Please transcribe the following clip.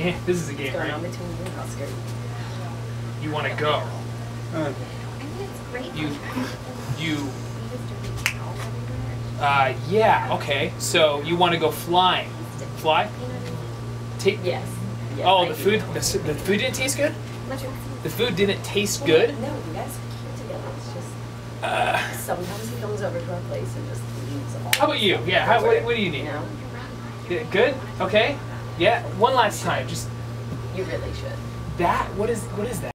This is a game, going right? on between you and You want to go. Uh, I mean, it's great. You, you, We just do it all everywhere. uh, yeah, okay. So you want to go flying. Fly? You Take. Yes. yes Oh, the do food. The, the food didn't taste good. I mean? Much The food didn't taste good. No, you guys are together. It's just Uh, sometimes he comes over to our place and just leaves all. how about you? Yeah. How, what, what do you You need? know, Good. Okay. Yeah. One last time. Just you really should. that. What is? What is that?